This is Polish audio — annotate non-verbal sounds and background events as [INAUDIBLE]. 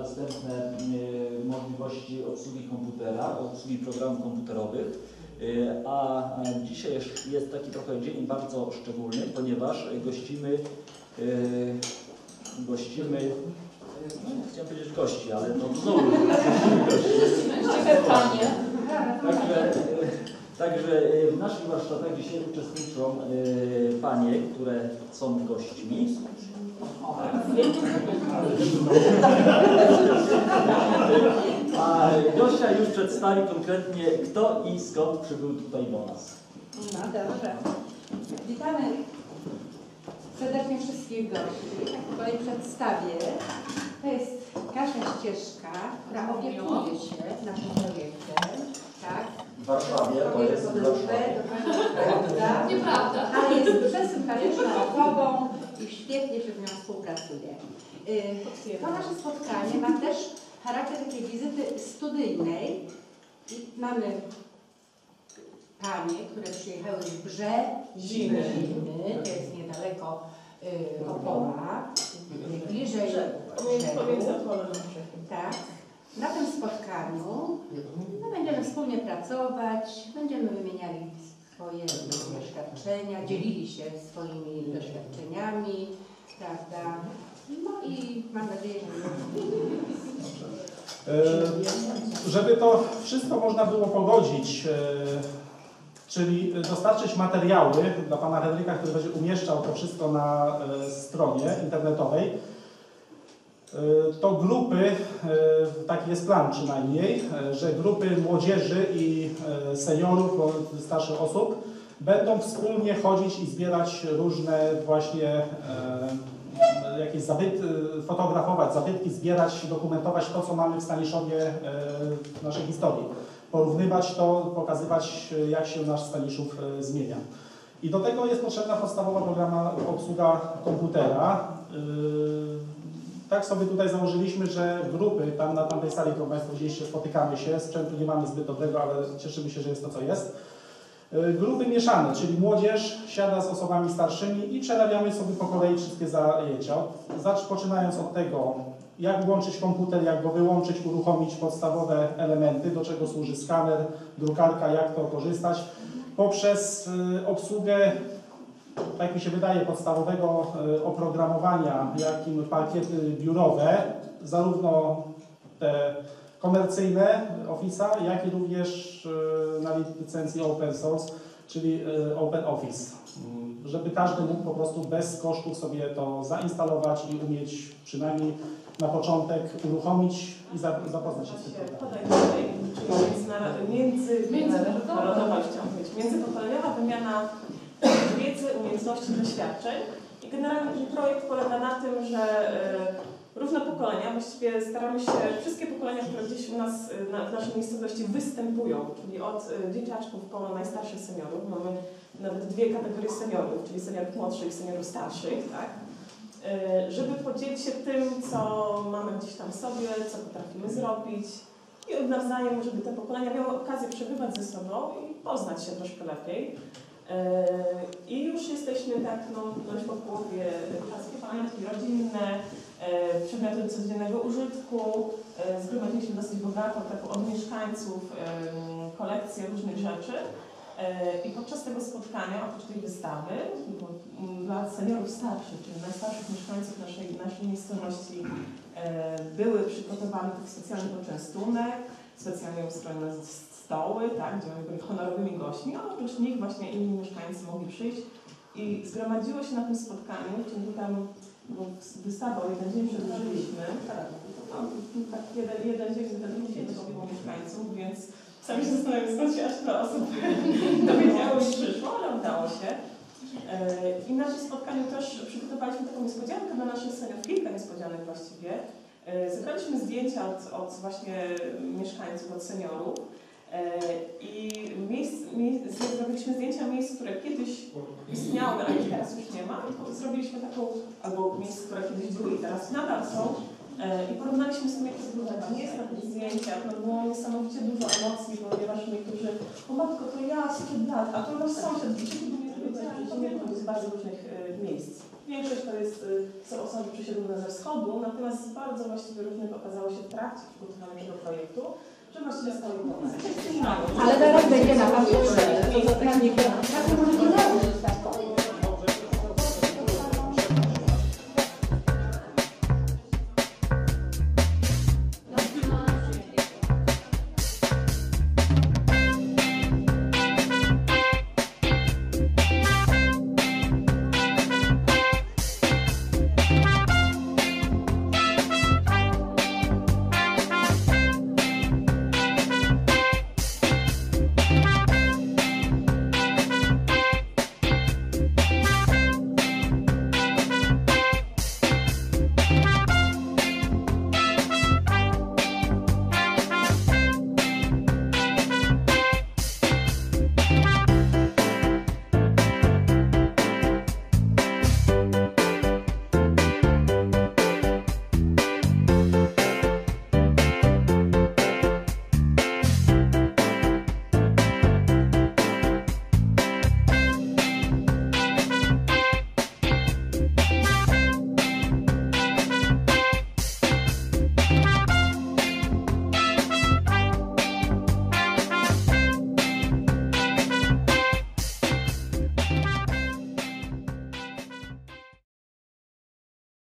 następne y, możliwości obsługi komputera, obsługi programów komputerowych. Y, A dzisiaj jest- taki trochę dzień bardzo szczególny, ponieważ gościmy, y, gościmy, no, chciałem powiedzieć gości, ale no znowu gości. Panie. Także, e, także e, w naszych warsztatach dzisiaj uczestniczą e, panie, które są gośćmi. A Gosia już przedstawi konkretnie kto i skąd przybył tutaj do nas. No dobrze. Witamy serdecznie wszystkich gości. Kolej przedstawię. To jest Kasia Ścieżka, która opiekuje się naszym projektem. Tak? W Warszawie, to jest w Warszawie. Prawda? Nieprawda. Ale jest przesympatyczną osobą i świetnie się z nią współpracuje. Y, To nasze spotkanie ma też charakter takiej wizyty studyjnej. I mamy panie, które przyjechały z Brzeziny, to jest niedaleko y, Opola, bliżej brzegu. Tak. Na tym spotkaniu no, będziemy wspólnie pracować, będziemy wymieniali swoje doświadczenia, dzielili się swoimi doświadczeniami, prawda? No i mam nadzieję, że E, Żeby to wszystko można było pogodzić, e, czyli dostarczyć materiały dla pana Henryka, który będzie umieszczał to wszystko na e, stronie internetowej, to grupy, e, taki jest plan przynajmniej, e, że grupy młodzieży i e, seniorów, starszych osób będą wspólnie chodzić i zbierać różne właśnie e, jakieś zabyt, fotografować zabytki, zbierać, dokumentować to, co mamy w Staniszowie e, w naszej historii. Porównywać to, pokazywać, e, jak się nasz Staniszów e, zmienia. I do tego jest potrzebna podstawowa programa obsługa komputera. Tak sobie tutaj założyliśmy, że grupy, tam na tamtej sali, którą Państwo widzieliście, spotykamy się, sprzętu nie mamy zbyt dobrego, ale cieszymy się, że jest to, co jest. E, Grupy mieszane, czyli młodzież siada z osobami starszymi i przerabiamy sobie po kolei wszystkie zajęcia. Zacz, poczynając od tego, jak włączyć komputer, jak go wyłączyć, uruchomić podstawowe elementy, do czego służy skaner, drukarka, jak to korzystać, poprzez y, obsługę, tak mi się wydaje, podstawowego y, oprogramowania, jakim pakiety biurowe, zarówno te komercyjne Office'a, jak i również y, na licencji open source, czyli y, Open Office, Mm, żeby każdy mógł po prostu bez kosztów sobie to zainstalować i umieć przynajmniej na początek uruchomić i za- zapoznać się z tym programem. Podaj dalej, czyli międzynarodowa, między, międzynarodowa, chciałam powiedzieć, międzypokoleniowa wymiana wiedzy, umiejętności, doświadczeń. I generalnie ten projekt polega na tym, że e, różne pokolenia, właściwie staramy się, wszystkie pokolenia, które gdzieś u nas e, na, w naszej miejscowości występują, czyli od e, dzieciaczków po najstarszych seniorów, mamy nawet dwie kategorie seniorów, czyli seniorów młodszych i seniorów starszych, tak? Żeby podzielić się tym, co mamy gdzieś tam w sobie, co potrafimy zrobić i nawzajem, żeby te pokolenia miały okazję przebywać ze sobą i poznać się troszkę lepiej. E, I już jesteśmy tak no, dość po połowie czasu pamiątki rodzinne, e, przedmioty codziennego użytku. E, Zgromadziliśmy dosyć bogatą taką od mieszkańców kolekcję różnych rzeczy. E, I podczas tego spotkania, oprócz tej wystawy, mm, dla seniorów starszych, czyli najstarszych mieszkańców naszej, naszej miejscowości, e, były przygotowane taki specjalny poczęstunek, specjalnie ustrojone stoły, tak, gdzie oni byli honorowymi gośćmi, a oprócz nich właśnie inni mieszkańcy mogli przyjść. I zgromadziło się na tym spotkaniu, w ciągu tam, bo wystawę o jeden dzień przedłużyliśmy, no, tak jeden, jeden dzień, jeden dzień mieszkańców, więc Sami się zastanawiam, skąd się aż tyle osób [LAUGHS] dowiedziało i przyszło, ale udało się. E, I na tym spotkaniu też przygotowaliśmy taką niespodziankę dla naszych seniorów, kilka niespodzianek właściwie. E, Zebraliśmy zdjęcia od, od właśnie mieszkańców, od seniorów e, i miejsc, miejsc, zrobiliśmy zdjęcia miejsc, które kiedyś istniały, ale teraz już nie ma. I zrobiliśmy taką, albo miejsc, które kiedyś były i teraz nadal są. E, I porównaliśmy sobie, jak to wygląda jest na tych zdjęciach. No było niesamowicie dużo emocji, ponieważ niektórzy, o matko, to ja sprzed lat, a to nasz sąsiad, gdzie nie nie było z bardzo różnych e, miejsc. Większość to jest, są osoby przysiedlone ze wschodu, natomiast bardzo właściwie różnych okazało się w trakcie przygotowania tego projektu, że właściwie pomysł. Ale zaraz będzie na Was